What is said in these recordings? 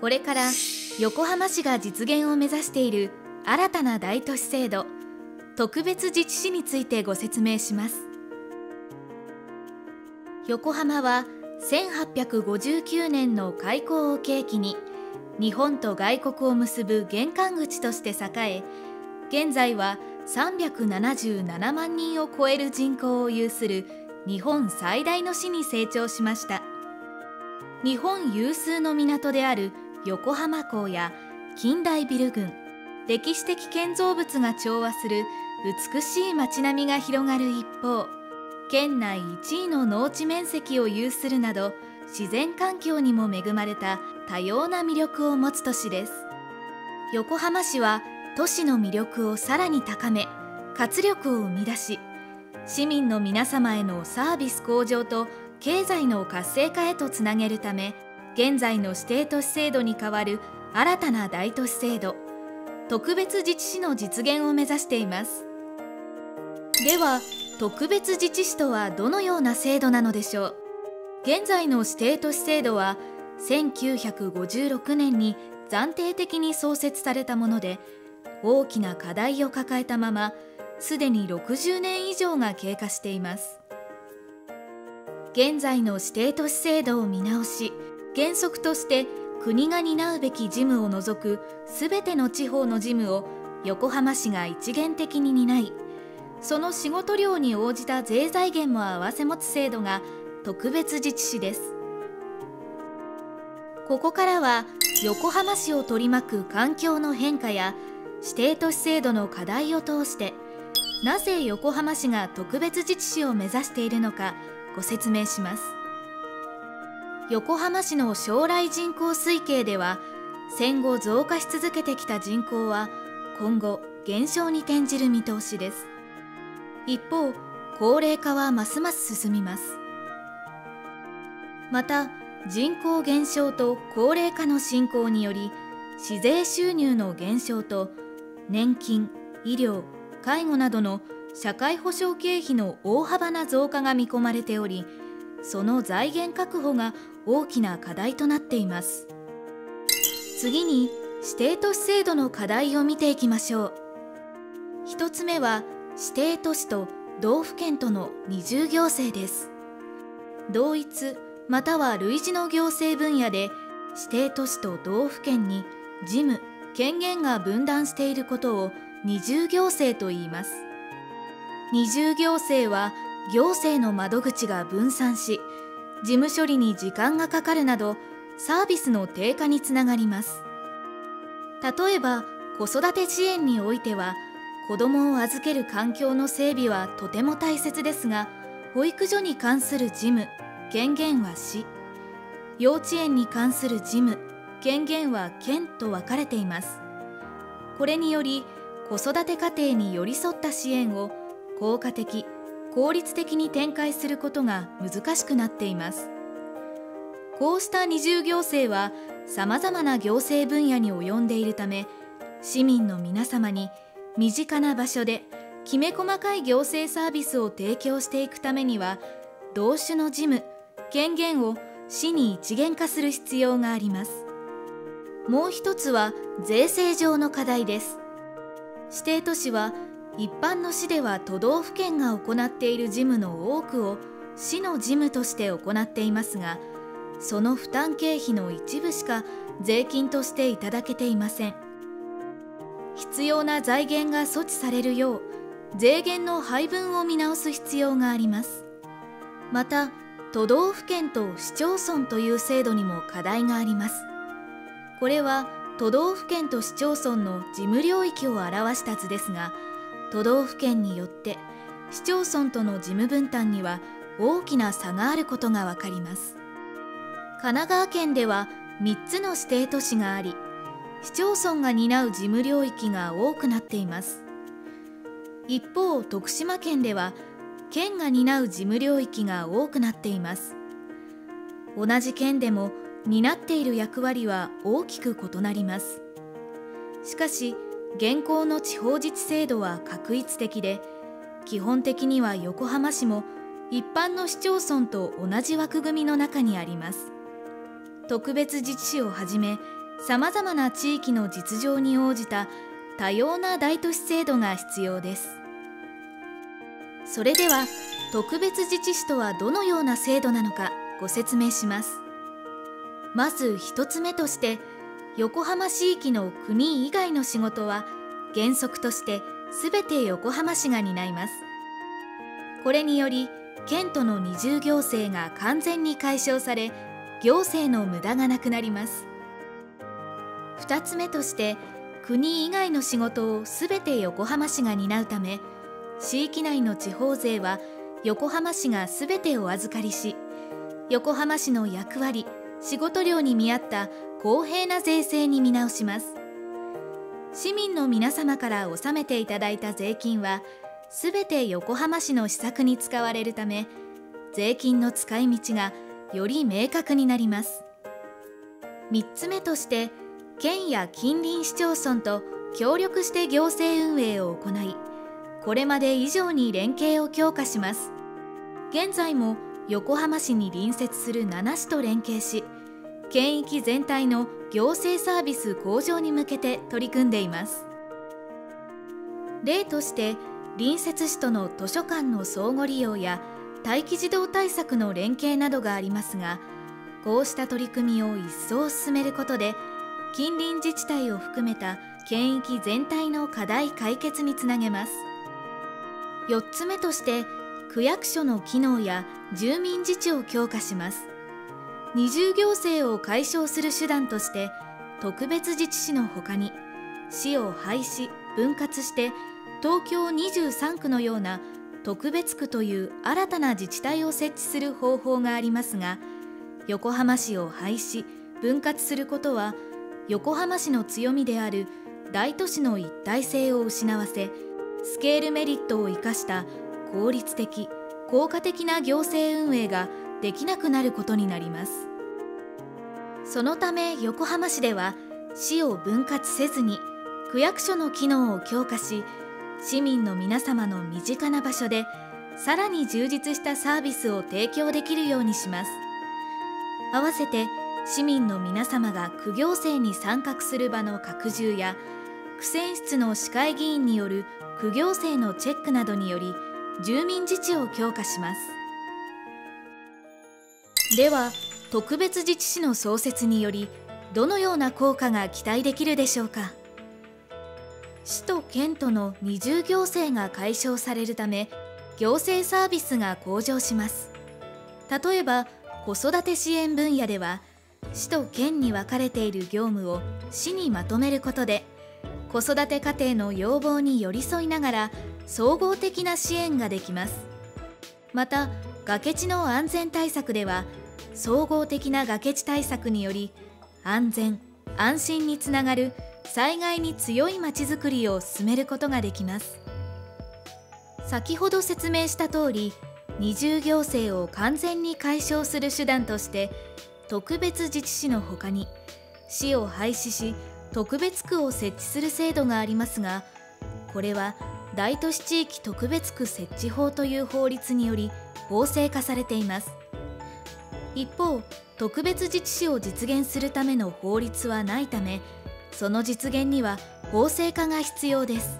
これから横浜市が実現を目指している新たな大都市制度特別自治市についてご説明します。横浜は1859年の開港を契機に日本と外国を結ぶ玄関口として栄え現在は377万人を超える人口を有する日本最大の市に成長しました。日本有数の港である横浜港や近代ビル群歴史的建造物が調和する美しい街並みが広がる一方県内1位の農地面積を有するなど自然環境にも恵まれた多様な魅力を持つ都市です。横浜市は都市の魅力をさらに高め活力を生み出し市民の皆様へのサービス向上と経済の活性化へとつなげるため現在の指定都市制度に代わる新たな大都市制度特別自治市の実現を目指しています。では特別自治市とはどのような制度なのでしょう？現在の指定都市制度は1956年に暫定的に創設されたもので大きな課題を抱えたまますでに60年以上が経過しています。現在の指定都市制度を見直し原則として国が担うべき事務を除く全ての地方の事務を横浜市が一元的に担いその仕事量に応じた税財源も併せ持つ制度が特別自治市です。ここからは横浜市を取り巻く環境の変化や指定都市制度の課題を通してなぜ横浜市が特別自治市を目指しているのかご説明します。横浜市の将来人口推計では戦後増加し続けてきた人口は今後減少に転じる見通しです。一方高齢化はますます進みます。また人口減少と高齢化の進行により市税収入の減少と年金医療介護などの社会保障経費の大幅な増加が見込まれておりその財源確保が大きな課題となっています。次に指定都市制度の課題を見ていきましょう。1つ目は指定都市と道府県との二重行政です。同一または類似の行政分野で指定都市と道府県に事務権限が分断していることを二重行政と言います。二重行政は行政の窓口が分散し事務処理に時間がかかるなどサービスの低下につながります。例えば子育て支援においては子どもを預ける環境の整備はとても大切ですが保育所に関する事務権限は市。幼稚園に関する事務権限は県と分かれています。これにより子育て家庭に寄り添った支援を効果的効率的に展開することが難しくなっています。こうした二重行政はさまざまな行政分野に及んでいるため市民の皆様に身近な場所できめ細かい行政サービスを提供していくためには同種の事務権限を市に一元化する必要があります。もう一つは税制上の課題です。指定都市は一般の市では都道府県が行っている事務の多くを市の事務として行っていますがその負担経費の一部しか税金としていただけていません。必要な財源が措置されるよう税源の配分を見直す必要があります。また都道府県と市町村という制度にも課題があります。これは都道府県と市町村の事務領域を表した図ですが都道府県によって市町村との事務分担には大きな差があることがわかります。神奈川県では3つの指定都市があり市町村が担う事務領域が多くなっています。一方徳島県では県が担う事務領域が多くなっています。同じ県でも担っている役割は大きく異なります。しかし現行の地方自治制度は画一的で基本的には横浜市も一般の市町村と同じ枠組みの中にあります。特別自治市をはじめさまざまな地域の実情に応じた多様な大都市制度が必要です。それでは特別自治市とはどのような制度なのかご説明します。まず1つ目として横浜市域の国以外の仕事は原則として全て横浜市が担います。これにより県との二重行政が完全に解消され行政の無駄がなくなります。2つ目として国以外の仕事を全て横浜市が担うため市域内の地方税は横浜市が全てお預かりし横浜市の役割仕事量に見合った公平な税制に見直します。市民の皆様から納めていただいた税金は全て横浜市の施策に使われるため税金の使い道がより明確になります。3つ目として県や近隣市町村と協力して行政運営を行いこれまで以上に連携を強化します。現在も横浜市に隣接する7市と連携し県域全体の行政サービス向上に向けて取り組んでいます。例として隣接市との図書館の相互利用や待機児童対策の連携などがありますがこうした取り組みを一層進めることで近隣自治体を含めた県域全体の課題解決につなげます。4つ目として区役所の機能や住民自治を強化します。二重行政を解消する手段として特別自治市のほかに市を廃止分割して東京23区のような特別区という新たな自治体を設置する方法がありますが横浜市を廃止分割することは横浜市の強みである大都市の一体性を失わせスケールメリットを生かした効率的効果的な行政運営ができなくなることになります。そのため横浜市では市を分割せずに区役所の機能を強化し市民の皆様の身近な場所でさらに充実したサービスを提供できるようにします。合わせて市民の皆様が区行政に参画する場の拡充や区選出の市会議員による区行政のチェックなどにより住民自治を強化します。では特別自治市の創設によりどのような効果が期待できるでしょうか？市と県との二重行政が解消されるため行政サービスが向上します。例えば子育て支援分野では市と県に分かれている業務を市にまとめることで子育て家庭の要望に寄り添いながら総合的な支援ができます。また崖地の安全対策では総合的な崖地対策により安全安心につながる災害に強いまちづくりを進めることができます。先ほど説明した通り二重行政を完全に解消する手段として特別自治市のほかに市を廃止し特別区を設置する制度がありますがこれは大都市地域特別区設置法という法律により法制化されています。一方特別自治市を実現するための法律はないためその実現には法制化が必要です。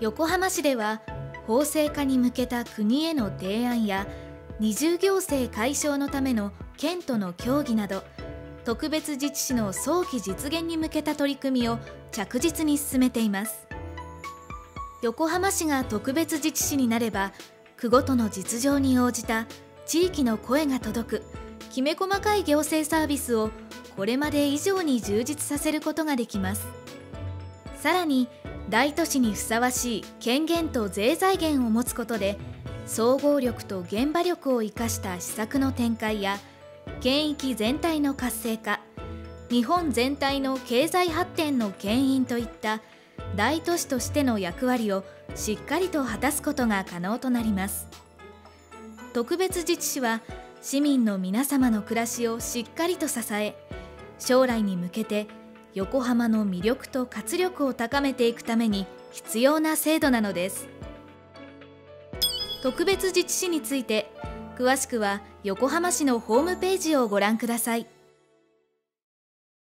横浜市では法制化に向けた国への提案や二重行政解消のための県との協議など特別自治市の早期実現に向けた取り組みを着実に進めています。横浜市が特別自治市になれば区ごとの実情に応じた地域の声が届くきめ細かい行政サービスをこれまで以上に充実させることができます。さらに大都市にふさわしい権限と税財源を持つことで総合力と現場力を生かした施策の展開や県域全体の活性化日本全体の経済発展の牽引といった大都市としての役割をしっかりと果たすことが可能となります特別自治市は市民の皆様の暮らしをしっかりと支え将来に向けて横浜の魅力と活力を高めていくために必要な制度なのです特別自治市について詳しくは横浜市のホームページをご覧ください。